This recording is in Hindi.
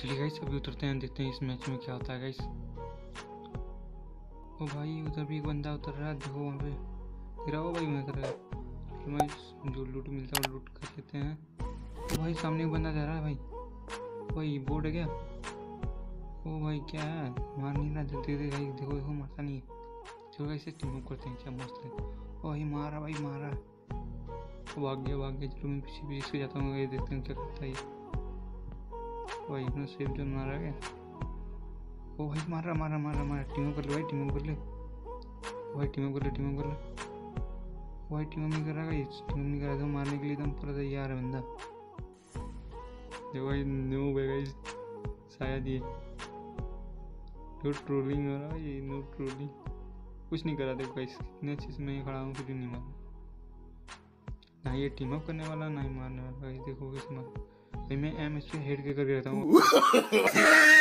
चलिए गाइस अभी उतरते हैं, देखते हैं इस मैच में क्या होता है गाइस ओ भाई, उधर भी एक बंदा उतर रहा है, देखो वहाँ पे। गिरा ओ भाई, मैं कर रहा है। तो भाई, जो लूट मिलता है लूट कर लेते हैं। ओ भाई, सामने एक बंदा जा रहा है भाई। भाई बोर्ड है क्या? ओ भाई, क्या है? मार नहीं रहा जल्दी जल्दी भाई देखो देखो, मारता नहीं है। चलो गाइस टीम करते हैं क्या, मस्त है। ओ भाई, मारा भाई, मारा भाग गया भाग गया चलो, मैं पीछे पीछे जाता हूँ देखते हैं क्या करता है भाई अपना सेफ़ जोन मारा क्या? ओ भाई, मारा मारा मारा मारा। टीम कर ले भाई टीम कर ले। भाई टीम कर ले टीम कर ले। भाई टीम नहीं कर भाई टीम नहीं कर था मारने के लिए एकदम पूरा तैयार है बंदा। देखो भाई नो है गाइस शायद ये। तो ट्रोलिंग हो रहा है ये नो ट्रोलिंग कुछ नहीं करा, देखो गाइस इतने अच्छे से मैं खड़ा हूँ, फिर नहीं मारा ना ये टीम अप करने वाला, ना ही मारने वाला। गाइस देखो किस मार भाई मैं एम एस हेड के करके रहता हूँ।